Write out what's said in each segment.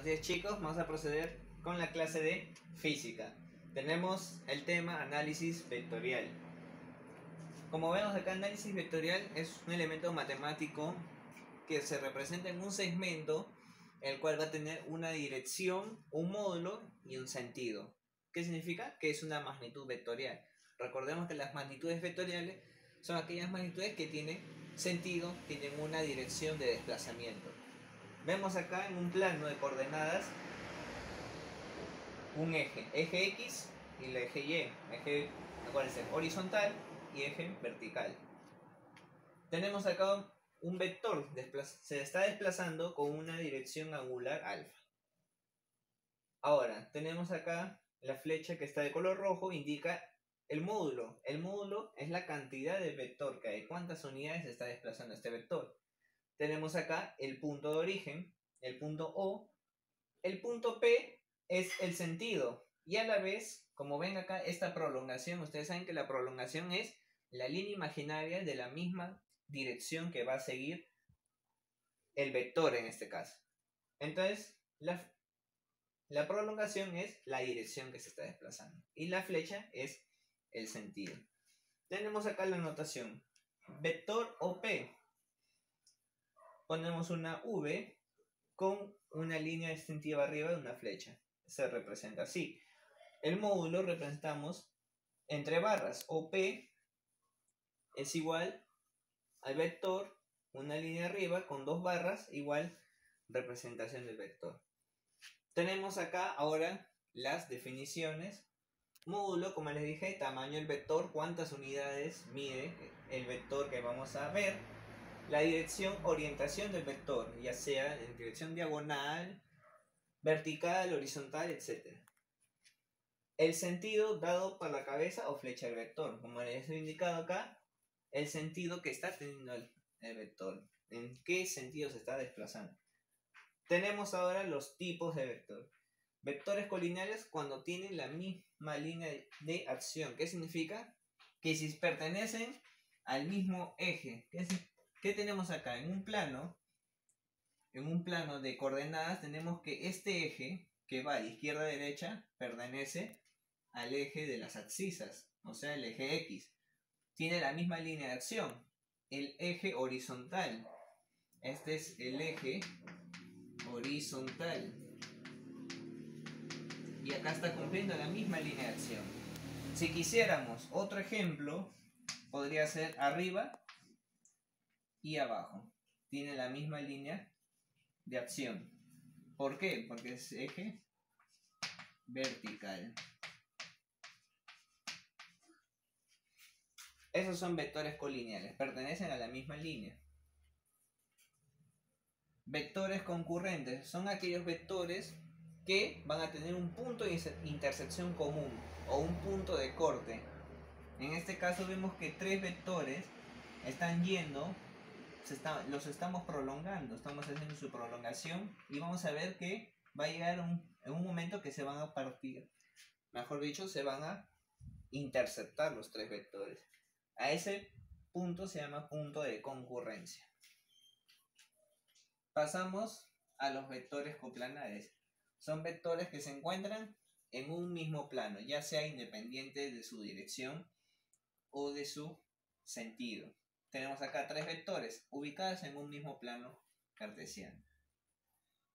Buenos días chicos, vamos a proceder con la clase de física. Tenemos el tema análisis vectorial. Como vemos acá, análisis vectorial es un elemento matemático que se representa en un segmento el cual va a tener una dirección, un módulo y un sentido. ¿Qué significa? Que es una magnitud vectorial. Recordemos que las magnitudes vectoriales son aquellas magnitudes que tienen sentido, tienen una dirección de desplazamiento. Vemos acá en un plano de coordenadas un eje, eje X y el eje Y, eje horizontal y eje vertical. Tenemos acá un vector, se está desplazando con una dirección angular alfa. Ahora, tenemos acá la flecha que está de color rojo, indica el módulo. El módulo es la cantidad de vector que hay, cuántas unidades está desplazando este vector. Tenemos acá el punto de origen, el punto O. El punto P es el sentido. Y a la vez, como ven acá, esta prolongación, ustedes saben que la prolongación es la línea imaginaria de la misma dirección que va a seguir el vector en este caso. Entonces, la, la prolongación es la dirección que se está desplazando. Y la flecha es el sentido. Tenemos acá la notación. Vector OP ponemos una V con una línea distintiva arriba de una flecha. Se representa así. El módulo representamos entre barras. OP es igual al vector, una línea arriba con dos barras, igual representación del vector. Tenemos acá ahora las definiciones. Módulo, como les dije, tamaño del vector, cuántas unidades mide el vector que vamos a ver la dirección orientación del vector, ya sea en dirección diagonal, vertical, horizontal, etc. El sentido dado por la cabeza o flecha del vector, como les he indicado acá, el sentido que está teniendo el, el vector, en qué sentido se está desplazando. Tenemos ahora los tipos de vector. Vectores colineales cuando tienen la misma línea de acción. ¿Qué significa? Que si pertenecen al mismo eje. ¿Qué, ¿Qué tenemos acá? En un plano, en un plano de coordenadas tenemos que este eje que va de izquierda a derecha pertenece al eje de las abscisas, o sea, el eje X. Tiene la misma línea de acción, el eje horizontal. Este es el eje horizontal. Y acá está cumpliendo la misma línea de acción. Si quisiéramos otro ejemplo, podría ser arriba y abajo. Tiene la misma línea de acción. ¿Por qué? Porque es eje vertical. Esos son vectores colineales, pertenecen a la misma línea. Vectores concurrentes son aquellos vectores que van a tener un punto de intersección común o un punto de corte. En este caso vemos que tres vectores están yendo los estamos prolongando, estamos haciendo su prolongación y vamos a ver que va a llegar en un momento que se van a partir, mejor dicho, se van a interceptar los tres vectores. A ese punto se llama punto de concurrencia. Pasamos a los vectores coplanares. Son vectores que se encuentran en un mismo plano, ya sea independiente de su dirección o de su sentido tenemos acá tres vectores ubicados en un mismo plano cartesiano.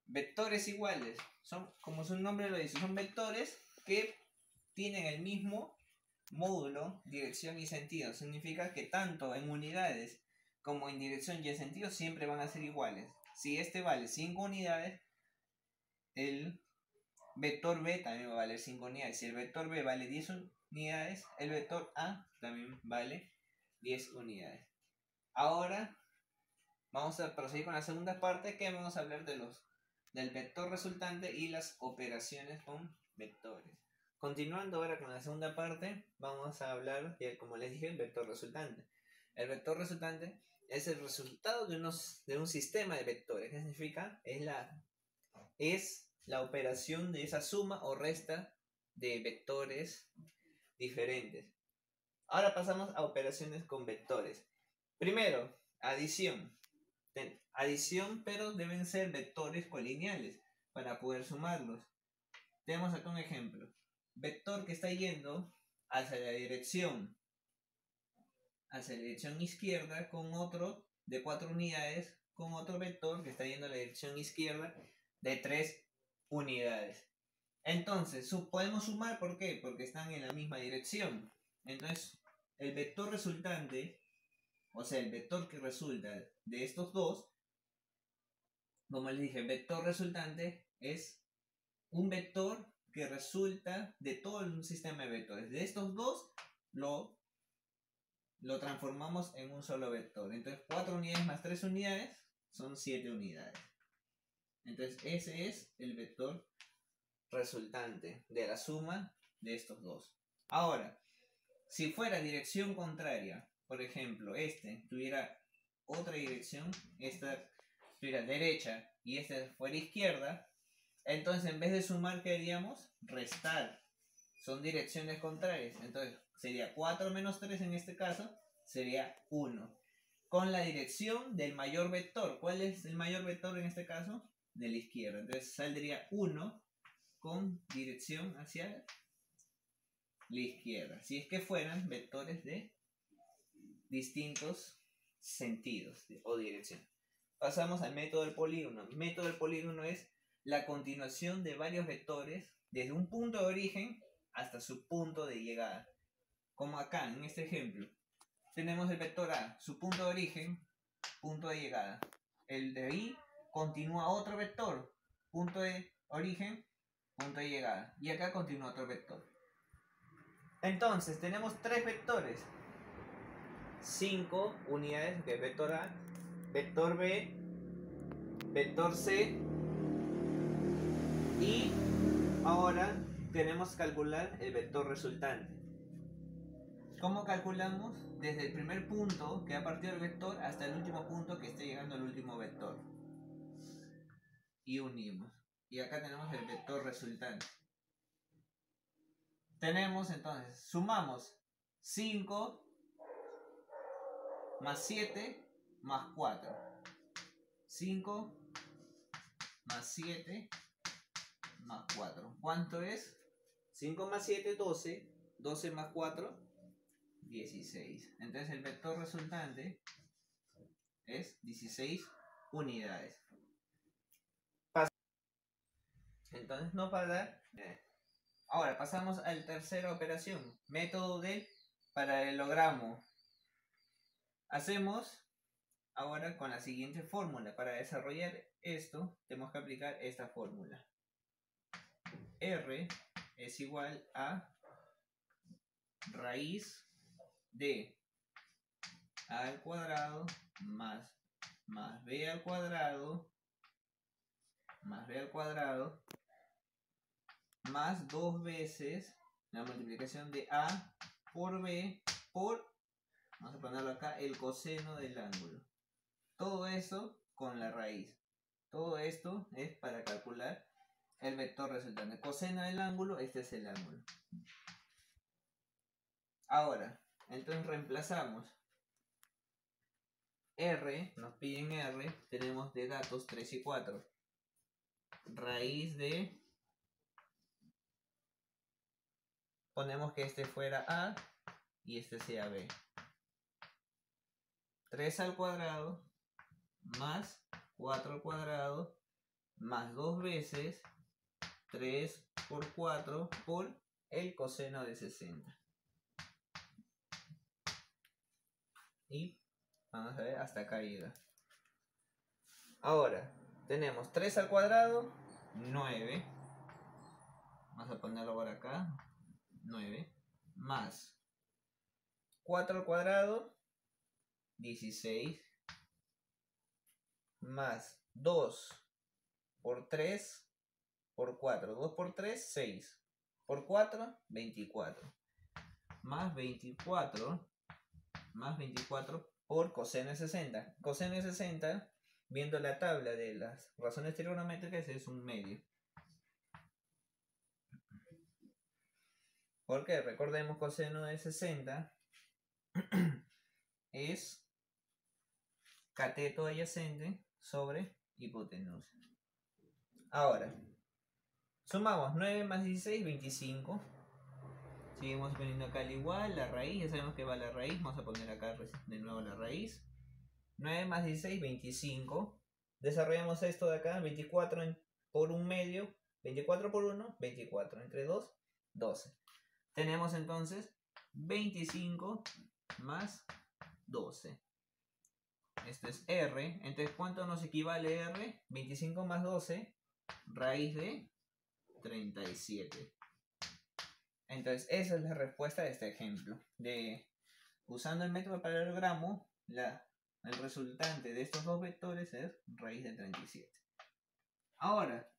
Vectores iguales, son, como su nombre lo dice, son vectores que tienen el mismo módulo, dirección y sentido. Significa que tanto en unidades como en dirección y en sentido siempre van a ser iguales. Si este vale 5 unidades, el vector B también va a valer 5 unidades. Si el vector B vale 10 unidades, el vector A también vale 10 unidades. Ahora vamos a proseguir con la segunda parte que vamos a hablar de los del vector resultante y las operaciones con vectores. Continuando ahora con la segunda parte, vamos a hablar, como les dije, el vector resultante. El vector resultante es el resultado de, unos, de un sistema de vectores. ¿Qué significa? Es la, es la operación de esa suma o resta de vectores diferentes. Ahora pasamos a operaciones con vectores. Primero, adición. Adición, pero deben ser vectores colineales. para poder sumarlos. Tenemos acá un ejemplo. Vector que está yendo hacia la dirección hacia la dirección izquierda con otro de cuatro unidades con otro vector que está yendo a la dirección izquierda de tres unidades. Entonces, podemos sumar, ¿por qué? Porque están en la misma dirección. Entonces, el vector resultante, o sea, el vector que resulta de estos dos, como les dije, el vector resultante es un vector que resulta de todo un sistema de vectores. De estos dos, lo, lo transformamos en un solo vector. Entonces, 4 unidades más 3 unidades son 7 unidades. Entonces, ese es el vector resultante de la suma de estos dos. Ahora, si fuera dirección contraria, por ejemplo, este tuviera otra dirección, esta tuviera derecha y esta fuera izquierda, entonces en vez de sumar, ¿qué haríamos? Restar. Son direcciones contrarias. Entonces sería 4 menos 3 en este caso, sería 1. Con la dirección del mayor vector. ¿Cuál es el mayor vector en este caso? De la izquierda. Entonces saldría 1 con dirección hacia la izquierda. Si es que fueran vectores de distintos sentidos o dirección. Pasamos al método del polígono. Método del polígono es la continuación de varios vectores desde un punto de origen hasta su punto de llegada. Como acá, en este ejemplo. Tenemos el vector A, su punto de origen, punto de llegada. El de ahí continúa otro vector, punto de origen, punto de llegada. Y acá continúa otro vector. Entonces, tenemos tres vectores. Cinco unidades, que es vector A, vector B, vector C y ahora tenemos que calcular el vector resultante. ¿Cómo calculamos? Desde el primer punto que ha partido el vector hasta el último punto que esté llegando al último vector. Y unimos. Y acá tenemos el vector resultante. Tenemos entonces, sumamos 5 más 7 más 4. 5 más 7 más 4. ¿Cuánto es? 5 más 7, 12. 12 más 4, 16. Entonces el vector resultante es 16 unidades. Entonces nos va a dar... Ahora pasamos a la tercera operación. Método del paralelogramo. Hacemos ahora con la siguiente fórmula. Para desarrollar esto tenemos que aplicar esta fórmula. R es igual a raíz de a al cuadrado más, más b al cuadrado más b al cuadrado más dos veces la multiplicación de a por b por, vamos a ponerlo acá, el coseno del ángulo. Todo eso con la raíz. Todo esto es para calcular el vector resultante. Coseno del ángulo, este es el ángulo. Ahora, entonces reemplazamos R, nos piden R, tenemos de datos 3 y 4. Raíz de... Ponemos que este fuera A y este sea B. 3 al cuadrado más 4 al cuadrado más 2 veces 3 por 4 por el coseno de 60. Y vamos a ver hasta acá llega. Ahora, tenemos 3 al cuadrado, 9. Vamos a ponerlo por acá. 9. Más 4 al cuadrado, 16. Más 2 por 3, por 4. 2 por 3, 6. Por 4, 24. Más 24. Más 24 por coseno de 60. Coseno de 60, viendo la tabla de las razones trigonométricas, es un medio. Porque recordemos coseno de 60 es cateto adyacente sobre hipotenusa. Ahora, sumamos 9 más 16, 25. Seguimos poniendo acá al igual, la raíz, ya sabemos que va la raíz, vamos a poner acá de nuevo la raíz. 9 más 16, 25. Desarrollamos esto de acá, 24 por un medio, 24 por 1, 24 entre 2, 12. Tenemos entonces 25 más 12. Esto es R. Entonces, ¿cuánto nos equivale R? 25 más 12, raíz de 37. Entonces, esa es la respuesta de este ejemplo. De, usando el método paralelogramo, la, el resultante de estos dos vectores es raíz de 37. Ahora,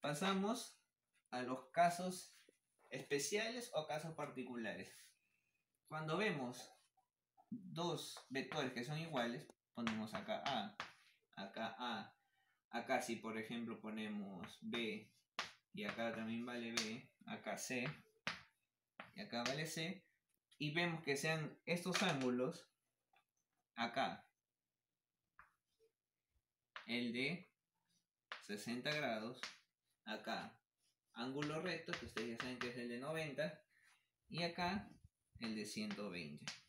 pasamos a los casos especiales o casos particulares. Cuando vemos dos vectores que son iguales, ponemos acá A, acá A, acá si por ejemplo ponemos B y acá también vale B, acá C y acá vale C, y vemos que sean estos ángulos, acá, el de 60 grados, acá, ángulo recto, que ustedes ya saben que es el de 90, y acá el de 120.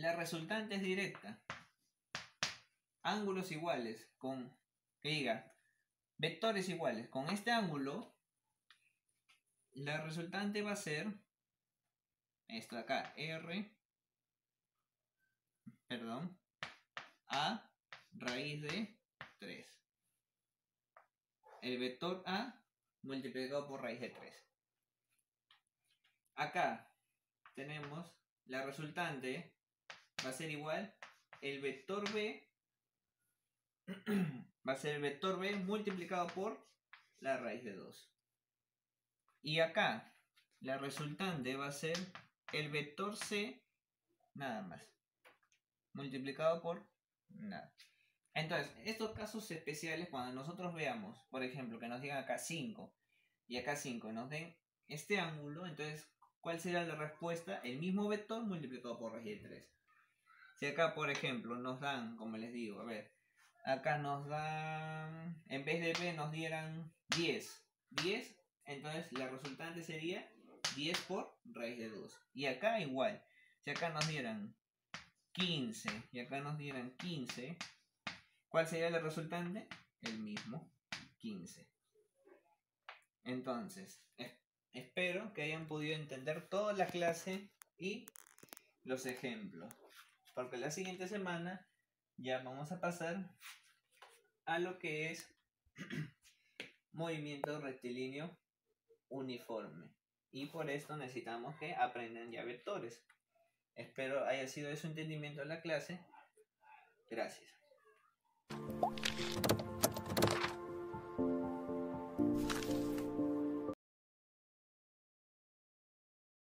La resultante es directa. Ángulos iguales con, que diga, vectores iguales con este ángulo, la resultante va a ser esto de acá, R, perdón, A raíz de 3. El vector A multiplicado por raíz de 3. Acá tenemos la resultante va a ser igual el vector b va a ser el vector b multiplicado por la raíz de 2. Y acá la resultante va a ser el vector c nada más multiplicado por nada. Entonces, estos casos especiales, cuando nosotros veamos, por ejemplo, que nos digan acá 5 y acá 5, nos den este ángulo, entonces, ¿cuál será la respuesta? El mismo vector multiplicado por raíz de 3. Si acá, por ejemplo, nos dan, como les digo, a ver, acá nos dan, en vez de B nos dieran 10, 10, entonces la resultante sería 10 por raíz de 2. Y acá igual, si acá nos dieran 15 y acá nos dieran 15, ¿cuál sería la resultante? El mismo, 15. Entonces, espero que hayan podido entender toda la clase y los ejemplos porque la siguiente semana ya vamos a pasar a lo que es movimiento rectilíneo uniforme. Y por esto necesitamos que aprendan ya vectores. Espero haya sido de su entendimiento la clase. Gracias.